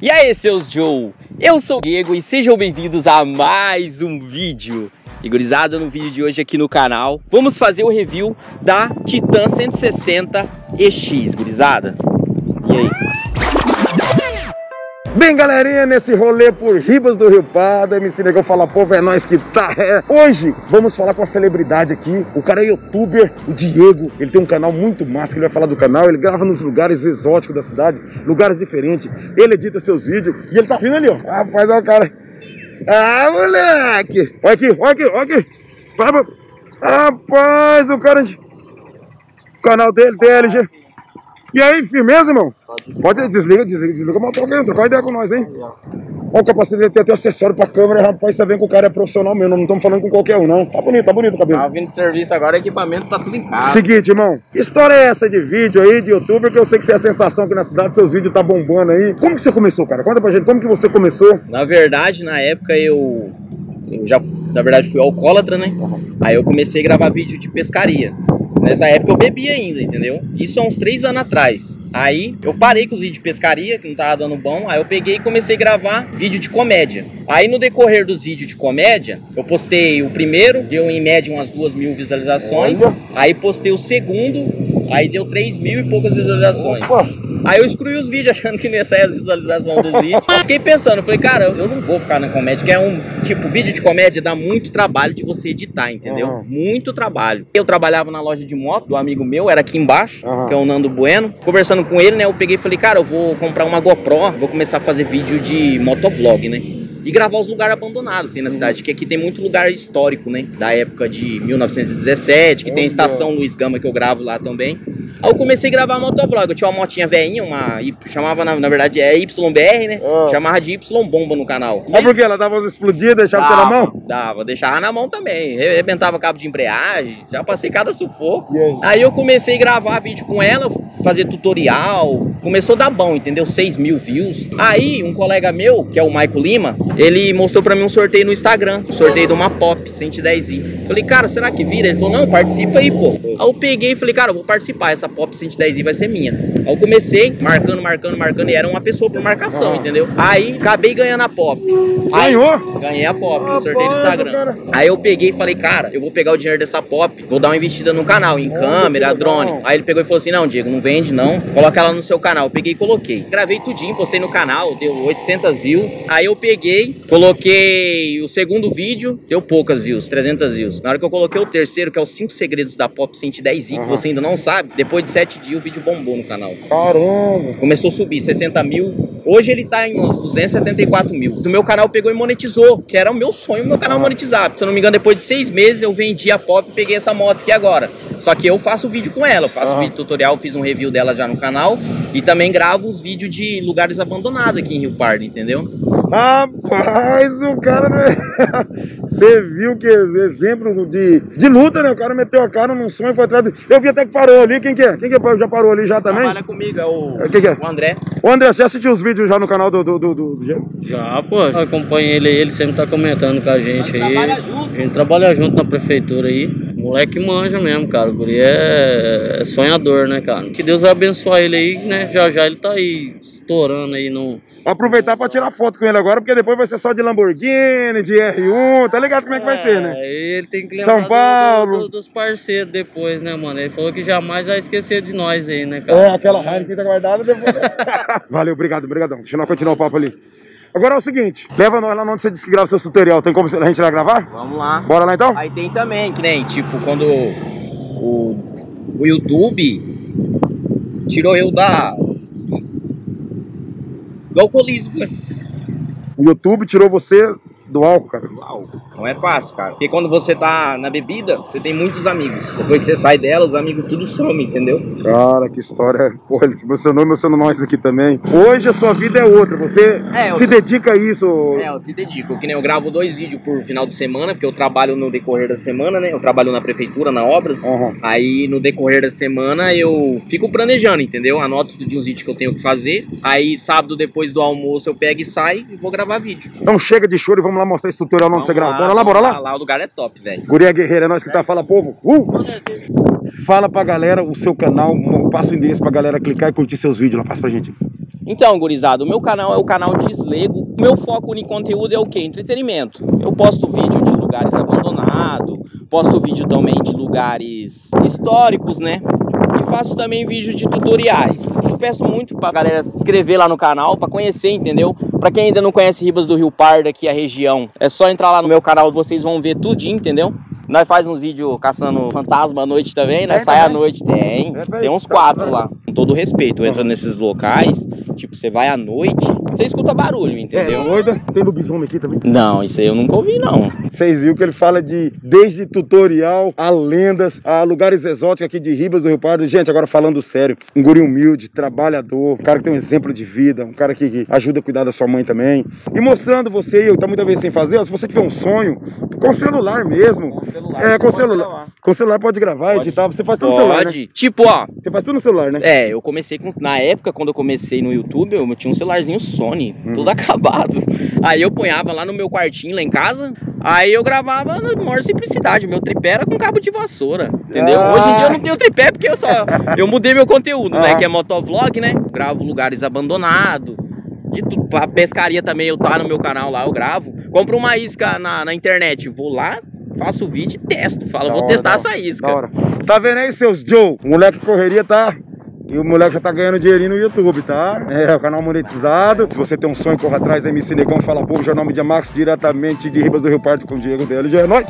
E aí, seus Joe? Eu sou o Diego e sejam bem-vindos a mais um vídeo. E gurizada, no vídeo de hoje aqui no canal, vamos fazer o review da Titan 160 EX, gurizada. E aí? Bem, galerinha, nesse rolê por Ribas do Rio Pardo, MC Negão fala, povo, é nós que tá. É. Hoje, vamos falar com a celebridade aqui. O cara é youtuber, o Diego. Ele tem um canal muito massa, que ele vai falar do canal. Ele grava nos lugares exóticos da cidade, lugares diferentes. Ele edita seus vídeos. E ele tá vindo ali, ó. Rapaz, olha o cara. Ah, moleque! Olha aqui, olha aqui, olha aqui. Rapaz, o cara... O canal dele, TLG. E aí, firmeza, irmão? Pode desliga, desliga, desliga motor, trocar uma ideia com nós, hein? Olha o capacete tem até acessório pra câmera, rapaz, você vê que o cara é profissional mesmo, não estamos falando com qualquer um, não. Tá bonito, tá bonito o cabelo. Tá vindo de serviço agora, equipamento tá tudo em casa. Seguinte, irmão, que história é essa de vídeo aí, de youtuber, que eu sei que você é a sensação que na cidade seus vídeos tá bombando aí. Como que você começou, cara? Conta pra gente, como que você começou? Na verdade, na época eu, eu já, na verdade, fui alcoólatra, né? Aí eu comecei a gravar vídeo de pescaria. Nessa época eu bebia ainda, entendeu? Isso há uns três anos atrás. Aí eu parei com os vídeos de pescaria, que não tava dando bom. Aí eu peguei e comecei a gravar vídeo de comédia. Aí no decorrer dos vídeos de comédia, eu postei o primeiro, deu em média umas duas mil visualizações. Aí postei o segundo, aí deu três mil e poucas visualizações. Opa. Aí eu excluí os vídeos achando que não ia sair as visualizações dos vídeos. Fiquei pensando, falei, cara, eu não vou ficar na comédia, que é um, tipo, vídeo de comédia dá muito trabalho de você editar, entendeu? Aham. Muito trabalho. Eu trabalhava na loja de moto do amigo meu, era aqui embaixo, Aham. que é o Nando Bueno. Conversando com ele, né, eu peguei e falei, cara, eu vou comprar uma GoPro, vou começar a fazer vídeo de motovlog, né? E gravar os lugares abandonados que tem na cidade, que aqui tem muito lugar histórico, né? Da época de 1917, que tem a estação Luiz Gama que eu gravo lá também. Aí eu comecei a gravar motovlog. Eu tinha uma motinha velhinha, uma. Chamava, na, na verdade, é YBR, né? Ah. Chamava de Y Bomba no canal. É porque ela dava umas explodidas, deixava você na mão? Dava, deixava na mão também. Arrebentava cabo de embreagem, já passei cada sufoco. Aí? Aí eu comecei a gravar vídeo com ela, fazer tutorial. Começou a dar bom, entendeu? 6 mil views. Aí um colega meu, que é o Maico Lima, ele mostrou pra mim um sorteio no Instagram. Um sorteio de uma Pop 110i. Falei, cara, será que vira? Ele falou, não, participa aí, pô. Aí eu peguei e falei, cara, eu vou participar. Essa Pop 110i vai ser minha. Aí eu comecei marcando, marcando, marcando. E era uma pessoa por marcação, Ah. entendeu? Aí acabei ganhando a Pop. Aí, Ganhou? Ganhei a pop no sorteio do Instagram. cara. Aí eu peguei e falei, cara, eu vou pegar o dinheiro dessa pop, vou dar uma investida no canal, em câmera, drone. Aí ele pegou e falou assim: não, Diego, não vende não, coloca ela no seu canal. Eu peguei e coloquei. Gravei tudinho, postei no canal, deu 800 views. Aí eu peguei, coloquei o segundo vídeo, deu poucas views, 300 views. Na hora que eu coloquei o terceiro, que é os 5 segredos da pop 110i, que Aham. você ainda não sabe, depois de 7 dias o vídeo bombou no canal. Caramba. Começou a subir 60 mil. Hoje ele tá em uns 274 mil. O meu canal pegou e monetizou, que era o meu sonho, o meu canal monetizar. Se eu não me engano, depois de seis meses eu vendi a pop e peguei essa moto aqui agora. Só que eu faço vídeo com ela, eu faço Ah. vídeo tutorial, fiz um review dela já no canal. E também gravo os vídeos de lugares abandonados aqui em Rio Pardo, entendeu? Rapaz, o cara. né? Você viu que exemplo de, de luta, né? O cara meteu a cara num sonho e foi atrás. Do... Eu vi até que parou ali. Quem que é? Quem que é? já parou ali já também? Trabalha comigo, é o, É, quem que é? o André. Ô André, você assistiu os vídeos já no canal do, do, do, do-? Já, pô, eu acompanho ele aí, ele sempre tá comentando com a gente Nós aí. trabalha junto. A gente trabalha junto na prefeitura aí. Moleque manja mesmo, cara. O guri é, é sonhador, né, cara? Que Deus vai abençoar ele aí, né? Já já ele tá aí estourando aí no. Vou aproveitar pra tirar foto com ele agora, porque depois vai ser só de Lamborghini, de R1, tá ligado como é que vai ser, né? Ele tem que São lembrar do- Paulo. do- dos parceiros depois, né, mano? Ele falou que jamais vai esquecer de nós aí, né, cara? É, aquela Heineken tá guardada depois. Valeu, obrigado, obrigadão. Deixa nós continuar o papo ali. Agora é o seguinte, leva nós lá onde você disse que grava seu tutorial. Tem como a gente lá gravar? Vamos lá. Bora lá então? Aí tem também, que nem, tipo, quando o, o YouTube tirou eu da. do alcoolismo, né? O YouTube tirou você do álcool, cara. Uau, não é fácil, cara. Porque quando você tá na bebida, você tem muitos amigos. Depois que você sai dela, os amigos tudo somem, entendeu? Cara, que história. Porra, ele se emocionou, emocionou nós aqui também. Hoje a sua vida é outra. Você É, eu- se dedica a isso. É, eu se dedico. Que nem eu gravo dois vídeos por final de semana, porque eu trabalho no decorrer da semana, né? Eu trabalho na prefeitura, na obras. Aham. Aí no decorrer da semana eu fico planejando, entendeu? Anoto tudo de uns vídeos que eu tenho que fazer. Aí sábado depois do almoço eu pego e saio e vou gravar vídeo. Então chega de choro e vamos lá mostrar esse tutorial onde você grava. Bora lá, bora lá? Lá o lugar é top, velho. Guria Guerreira, é nós que tá. Fala, povo. Uh! Fala pra galera o seu canal, passa o endereço pra galera clicar e curtir seus vídeos lá. Passa pra gente. Então, gurizada, o meu canal é o canal Deslego. O meu foco em conteúdo é o que? Entretenimento. Eu posto vídeo de lugares abandonados, posto vídeo também de lugares históricos, né? Faço também vídeo de tutoriais. Eu peço muito pra galera se inscrever lá no canal para conhecer, entendeu? Para quem ainda não conhece Ribas do Rio Pardo aqui a região, é só entrar lá no meu canal, vocês vão ver tudinho, entendeu? Nós faz uns vídeos caçando fantasma à noite também, né? É, Sai à noite, tem. É, Tem uns quatro tá. lá. Com todo respeito, entra nesses locais, tipo, você vai à noite, você escuta barulho, É, entendeu? doida. Tem lobisomem aqui também. Não, isso aí eu nunca ouvi, não. Vocês viram que ele fala de desde tutorial a lendas, a lugares exóticos aqui de Ribas do Rio Pardo. Gente, agora falando sério, um guri humilde, trabalhador, um cara que tem um exemplo de vida, um cara que, ajuda a cuidar da sua mãe também. E mostrando você, eu tá muita vez sem fazer, ó, se você tiver um sonho, com celular mesmo. É, com celular. Com celular pode gravar, Pode. editar, você faz tudo no celular, né? Pode. Tipo, ó, Você faz tudo no celular, né? É, eu comecei com. Na época, quando eu comecei no YouTube, eu tinha um celularzinho Sony, Uhum. tudo acabado. Aí eu punhava lá no meu quartinho, lá em casa. Aí eu gravava na maior simplicidade. Meu tripé era com cabo de vassoura. Entendeu? Ah. Hoje em dia eu não tenho tripé porque eu só. Eu mudei meu conteúdo, né? Ah. Que é motovlog, né? Gravo lugares abandonados. De tudo. Pra pescaria também, eu tá no meu canal lá, eu gravo. Compro uma isca na, na internet, vou lá, faço o vídeo e testo. Falo, Da vou hora, testar essa Da isca. hora. Tá vendo aí, seus Joe? O moleque correria tá. E o moleque já tá ganhando dinheirinho no YouTube, tá? É, o canal monetizado. Se você tem um sonho, corra atrás, MC Negão, Fala Povo, Jornal Mídia Max, diretamente de Ribas do Rio Pardo com o Diego DLG. É nóis!